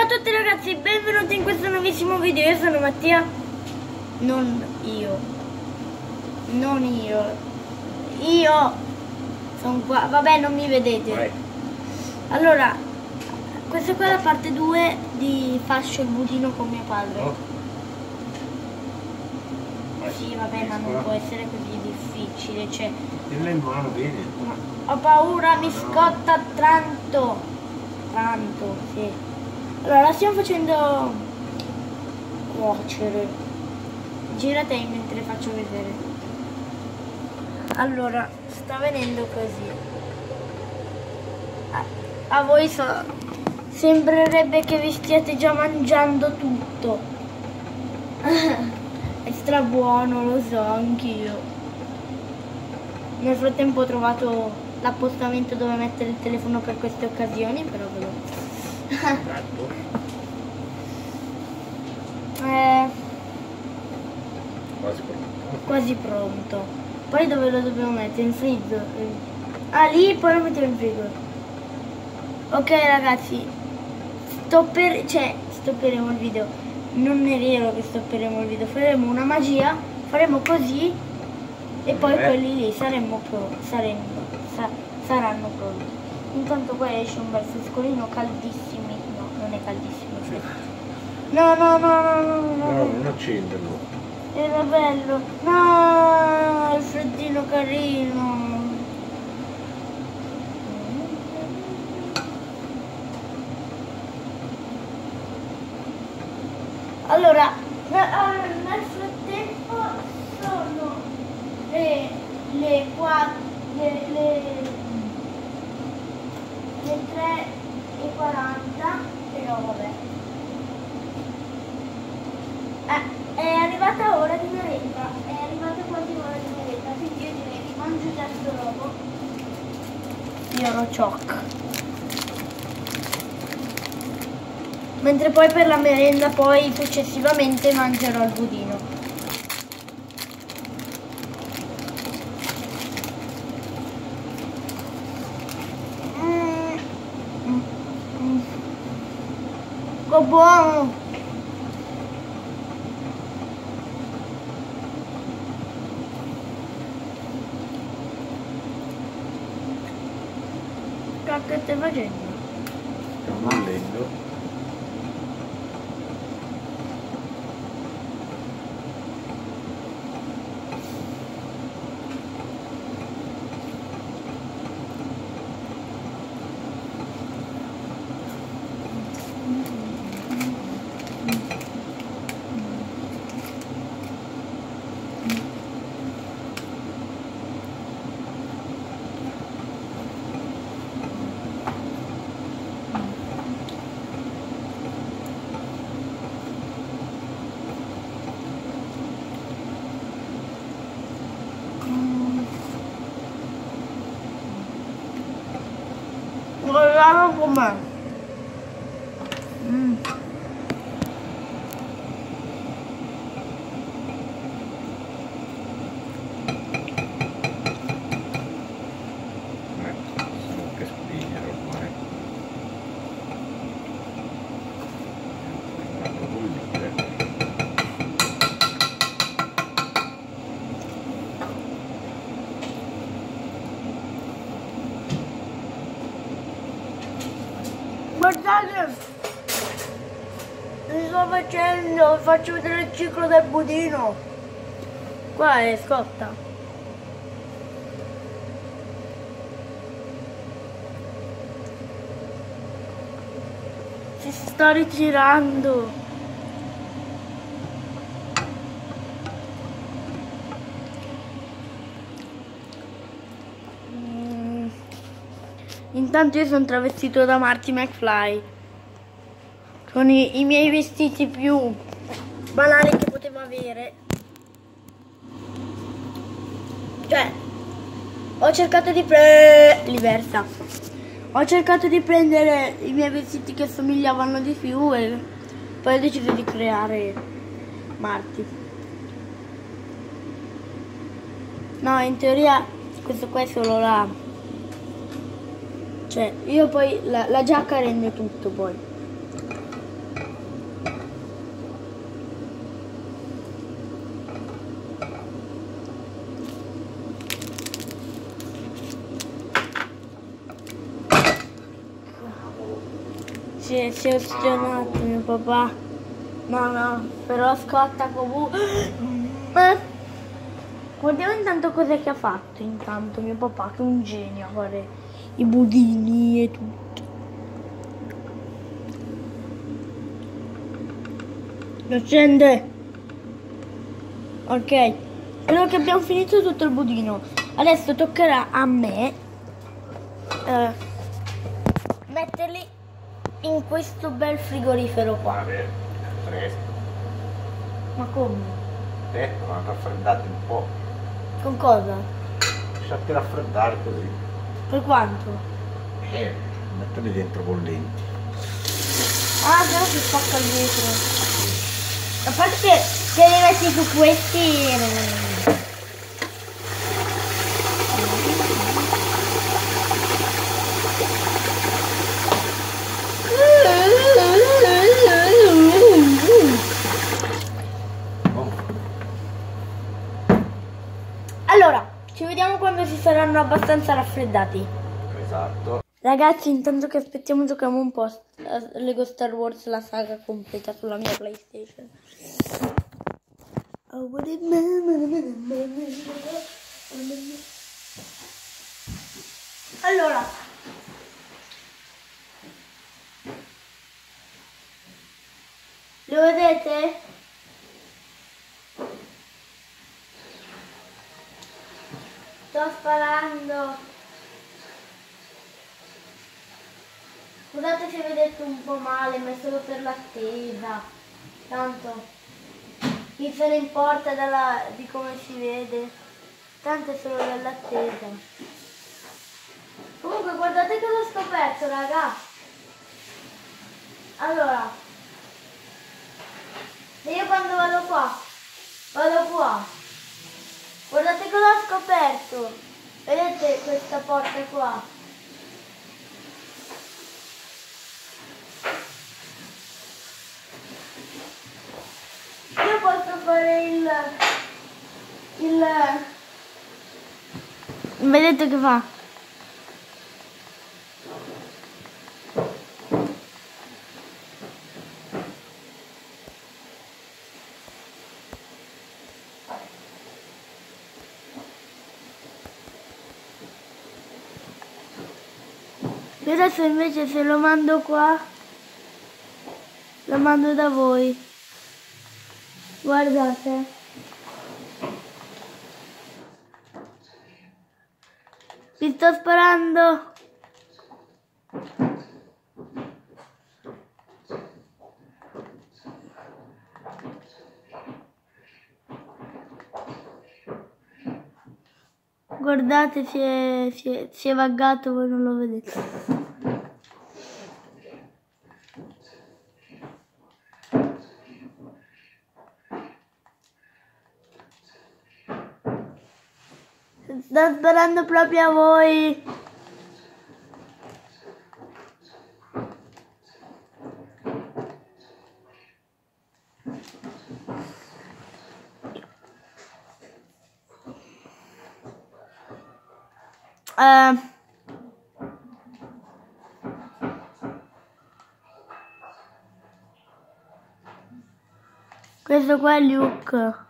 Ciao a tutti ragazzi, benvenuti in questo nuovissimo video, io sono Mattia Non io Non io Io Sono qua, vabbè non mi vedete Vai. Allora Questa qua è la parte 2 di Fascio il budino con mio padre Oh. Vai. Sì vabbè ma non può essere così difficile Cioè Tienila in mano bene. Ho paura, mi scotta tanto. Tanto, sì. Allora, la stiamo facendo cuocere. Gira te mentre faccio vedere. Allora, sta venendo così. A, voi so, sembrerebbe che vi stiate già mangiando tutto. È stra buono, lo so, anch'io. Nel frattempo ho trovato l'appostamento dove mettere il telefono per queste occasioni, però ve lo... È Quasi pronto. quasi pronto. Poi dove lo dobbiamo mettere? In frigo? Ah, lì poi lo mettiamo in frigo. Ok ragazzi, stopper... cioè, stopperemo il video. Non è vero che stopperemo il video, faremo una magia, faremo così e poi Eh. quelli lì saremmo pro- saremmo, sa- saranno pronti. Intanto qua esce un bel frescolino caldissimo. No, non è caldissimo. No, no, no, no, no, no. No, non accenderlo. Era bello. No, il freddino carino. Allora, na- ah, nel frattempo sono le, le 4, le, le, le 3 e 40, però vabbè. Eh, è arrivata ora di merenda, è arrivata quasi l'ora di merenda, quindi io direi che mangio già sto robo. Io ero ciocca. Mentre poi per la merenda poi successivamente mangerò il budino. Che buono! Cacchio stai facendo? Sto bollendo. Guardate আরও কমা। হুম Guardate! Mi sto facendo, faccio vedere il ciclo del budino. Qua è scotta. Si sta ritirando. Intanto io sono travestito da Marty McFly con i, i miei vestiti più banali che potevo avere. Cioè, ho cercato di prendere... Diversa. Ho cercato di prendere i miei vestiti che somigliavano di più e poi ho deciso di creare Marty. No, in teoria questo qua è solo la... Cioè, io poi la, la giacca rende tutto poi. Si, si è ossessionato mio papà. No, no, però scotta comunque. Eh. Guardiamo intanto cosa che ha fatto intanto mio papà, che è un genio, guarda i budini e tutto. Lo accende. Ok, credo che abbiamo finito tutto il budino. Adesso toccherà a me eh, metterli in questo bel frigorifero qua. Guarda, fresco. Ma come? Ecco, vanno raffreddati un po'. Con cosa? Lasciati raffreddare così. Per quanto? Eh, metterli dentro bollenti. Ah, però si spacca il vetro. A parte che se li metti su questi... non- Oh, Allora, ci vediamo quando si saranno abbastanza raffreddati. esatto. Ragazzi, intanto che aspettiamo giochiamo un po' a Lego Star Wars la saga completa sulla mia PlayStation. Oh, Allora, lo vedete? Sto sparando. Scusate se vedete un po' male, ma è solo per l'attesa. Tanto, chi se ne importa dalla- di come si vede? Tanto è solo dell'attesa. Comunque guardate cosa ho scoperto, raga. Allora, io quando vado qua, vado qua. Guardate cosa ho scoperto. Vedete questa porta qua? Io posso fare il... il... Vedete che fa? Adesso invece se lo mando qua, lo mando da voi. Guardate. Vi sto sparando. Guardate, si è, si è, si è vaggato, voi non lo vedete. Sto sperando proprio a voi. Eh, questo qua è Luke.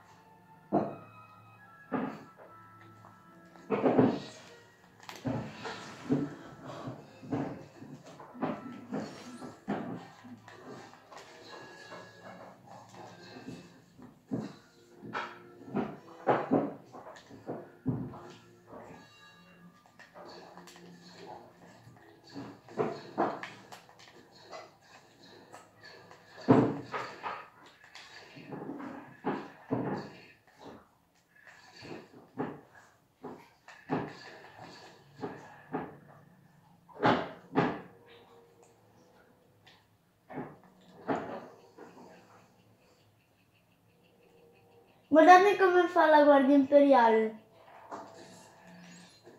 Guardate come fa la guardia imperiale.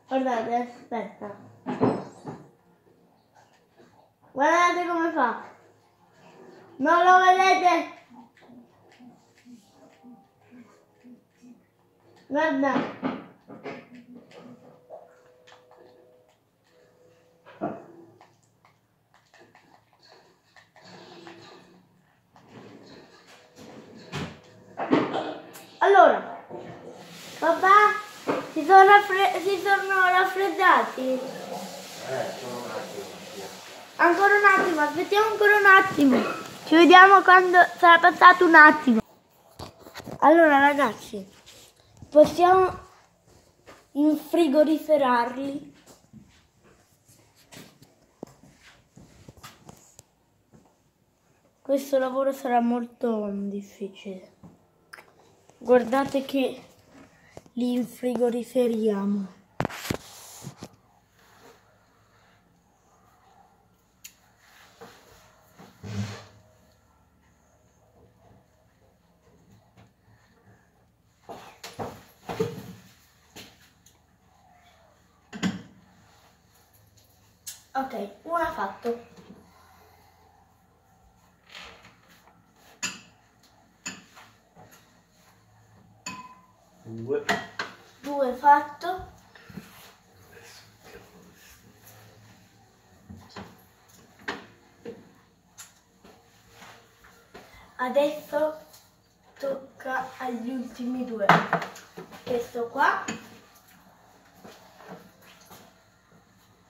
Guardate, aspetta. Guardate come fa. Non lo vedete? Guarda. Sono, si sono raffreddati. Ancora un attimo, aspettiamo ancora un attimo. Ci vediamo quando sarà passato un attimo. Allora ragazzi, possiamo infrigoriferarli? Questo lavoro sarà molto difficile. Guardate che li infrigoriferiamo. Ok, una fatto. Due. Due fatto. Adesso tocca agli ultimi due. Questo qua.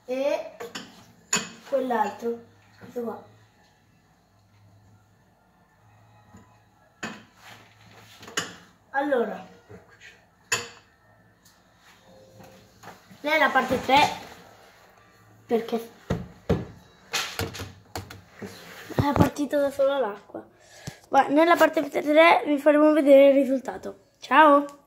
E quell'altro. Questo qua. Allora. Nella parte 3 perché è partita da solo l'acqua. Nella parte 3 vi faremo vedere il risultato. Ciao!